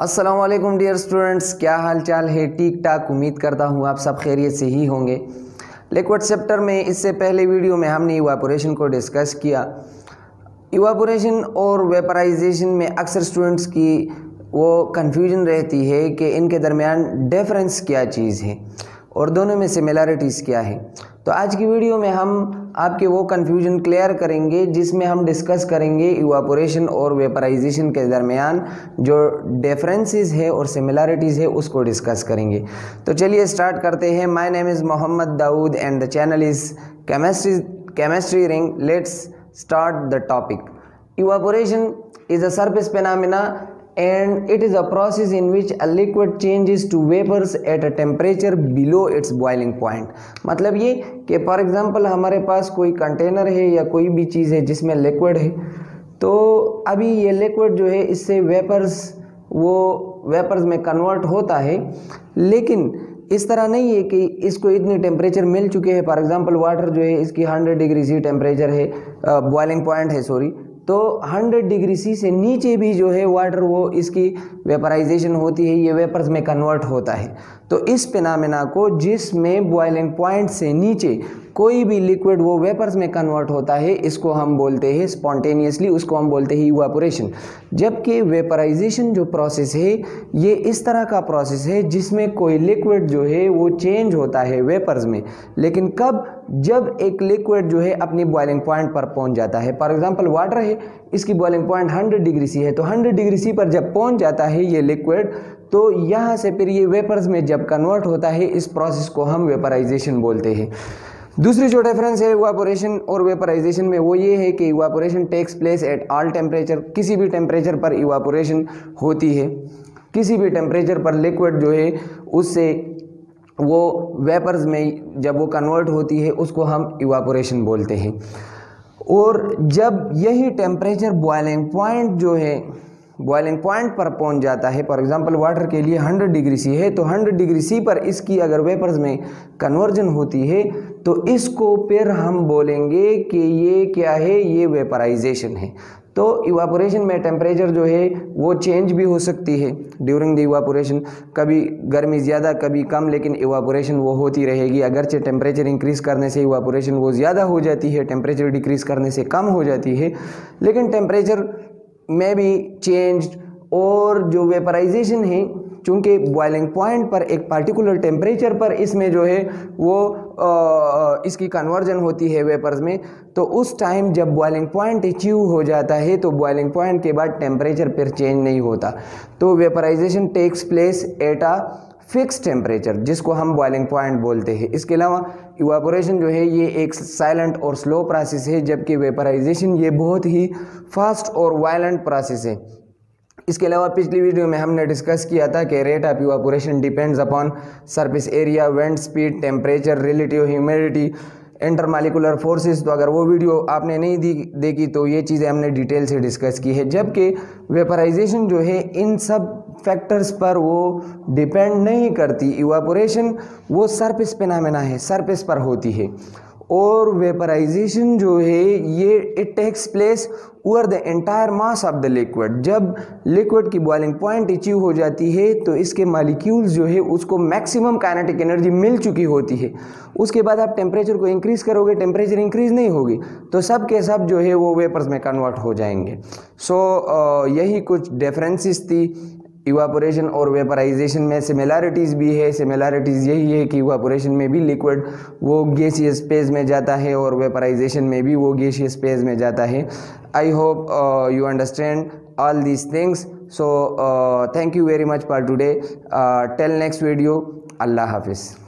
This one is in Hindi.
वालेकुम डियर स्टूडेंट्स क्या हाल चाल है? ठीक ठाक उम्मीद करता हूँ आप सब खैरियत से ही होंगे। लिक्विड चैप्टर में, इससे पहले वीडियो में हमने इवापोरेशन को डिस्कस किया। इवापोरेशन और वेपराइजेशन में अक्सर स्टूडेंट्स की वो कन्फ्यूज़न रहती है कि इनके दरमियान डिफरेंस क्या चीज़ है और दोनों में सिमिलरिटीज़ क्या है। तो आज की वीडियो में हम आपके वो कन्फ्यूज़न क्लियर करेंगे, जिसमें हम डिस्कस करेंगे इवापोरेशन और वेपराइजेशन के दरमियान जो डिफरेंसेस है और सिमिलरिटीज़ है, उसको डिस्कस करेंगे। तो चलिए स्टार्ट करते हैं। My name is Mohammad Dawood and the channel is chemistry chemistry ring let's start the topic evaporation is a surface phenomena and it is a process in which a liquid changes to vapors at a temperature below its boiling point. मतलब ये कि फॉर एग्जांपल हमारे पास कोई कंटेनर है या कोई भी चीज़ है जिसमें लिक्विड है तो अभी ये लिक्विड जो है इससे वेपर्स वो वेपर्स में कन्वर्ट होता है। लेकिन इस तरह नहीं है कि इसको इतनी टेम्परेचर मिल चुके हैं। फॉर एग्जांपल वाटर जो है इसकी 100 डिग्री सी टेम्परेचर है बॉइलिंग पॉइंट है सॉरी तो 100 डिग्री सी से नीचे भी जो है वाटर वो इसकी वेपराइजेशन होती है, ये वेपर्स में कन्वर्ट होता है। तो इस पिनामिना को जिसमें बॉइलिंग पॉइंट से नीचे कोई भी लिक्विड वो वेपर्स में कन्वर्ट होता है, इसको हम बोलते हैं स्पॉन्टेनियसली उसको हम बोलते हैं इवापोरेशन जबकि वेपराइजेशन जो प्रोसेस है, ये इस तरह का प्रोसेस है जिसमें कोई लिक्विड जो है, वो चेंज होता है वेपर्स में. लेकिन कब? जब एक लिक्विड जो है अपनी बॉइलिंग पॉइंट पर पहुँच जाता है. फॉर एग्जांपल वाटर है, इसकी बॉइलिंग पॉइंट 100 डिग्री सी है. तो 100 डिग्री सी पर जब पहुँच जाता है ये लिक्विड तो यहाँ से फिर ये वेपर्स में जब कन्वर्ट होता है, इस प्रोसेस को हम वेपराइजेशन बोलते हैं. दूसरी जो डिफरेंस है इवापोरेशन और वेपराइजेशन में वो ये है कि evaporation takes place at all temperature किसी भी टेम्परेचर पर इवापोरेशन होती है। किसी भी टेम्परेचर पर लिक्विड जो है, उससे वो वेपर्स में जब वो कन्वर्ट होती है, उसको हम इवापोरेशन बोलते हैं। और जब यही टेम्परेचर बॉयलिंग पॉइंट जो है बॉइलिंग पॉइंट पर पहुँच जाता है। फॉर एग्जांपल वाटर के लिए 100 डिग्री सी है तो 100 डिग्री सी पर इसकी अगर वेपर्स में कन्वर्जन होती है तो इसको फिर हम बोलेंगे कि ये क्या है? ये वेपराइजेशन है। तो इवापोरेशन में टेम्परेचर जो है, वो चेंज भी हो सकती है ड्यूरिंग द इवापोरेशन कभी गर्मी ज़्यादा, कभी कम, लेकिन इवापोरेशन वो होती रहेगी। अगरचे टेम्परेचर इंक्रीज़ करने से इवापोरेशन वो ज़्यादा हो जाती है टेम्परेचर डिक्रीज़ करने से कम हो जाती है। लेकिन टेम्परेचर में भी चेंज और जो वेपराइजेशन है चूँकि बॉइलिंग पॉइंट पर एक पार्टिकुलर टेम्परेचर पर इसमें जो है वो आ, इसकी कन्वर्जन होती है वेपर्स में। तो उस टाइम जब बॉइलिंग पॉइंट अचीव हो जाता है तो बॉयलिंग पॉइंट के बाद टेम्परेचर फिर चेंज नहीं होता। तो vaporization takes place at a fix temperature जिसको हम बॉइलिंग पॉइंट बोलते हैं। इसके अलावा इवापोरेशन जो है, ये एक साइलेंट और स्लो प्रोसेस है, जबकि वेपराइजेशन ये बहुत ही फास्ट और वायलेंट प्रोसेस है। इसके अलावा पिछली वीडियो में हमने डिस्कस किया था कि rate of evaporation depends upon surface area wind speed temperature relative humidity intermolecular forces तो अगर वो वीडियो आपने नहीं दी, देखी तो ये चीज़ें हमने डिटेल से डिस्कस की है। जबकि वेपराइजेशन जो है, इन सब फैक्टर्स पर वो डिपेंड नहीं करती। इवापोरेशन वो सरफेस पेनामिना है सरफेस पर होती है। और वेपराइजेशन जो है ये it takes place over the entire mass of the liquid जब लिक्विड की बॉइलिंग पॉइंट अचीव हो जाती है तो इसके मालिक्यूल्स जो है उसको मैक्सिमम काइनेटिक एनर्जी मिल चुकी होती है। उसके बाद आप टेम्परेचर को इंक्रीज करोगे टेम्परेचर इंक्रीज नहीं होगी तो सब के सब जो है वो वेपर्स में कन्वर्ट हो जाएँगे। सो so, यही कुछ डिफरेंसेस थी। इवापोरेशन और वेपराइजेशन में सिमिलैरिटीज़ भी है। सिमिलैरिटीज़ यही है कि इवापोरेशन में भी लिक्विड वो गैसीय स्पेस में जाता है और वेपराइजेशन में भी वो गैसीय स्पेस में जाता है। I hope you understand all these things so thank you very much for today till next video अल्लाह हाफिज़